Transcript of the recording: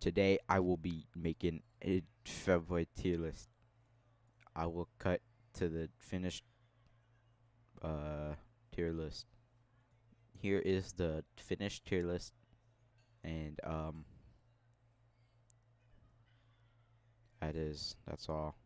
today I will be making a femboy tier list. I will cut to the finished uh, tier list. Here is the finished tier list, and um, that is that's all.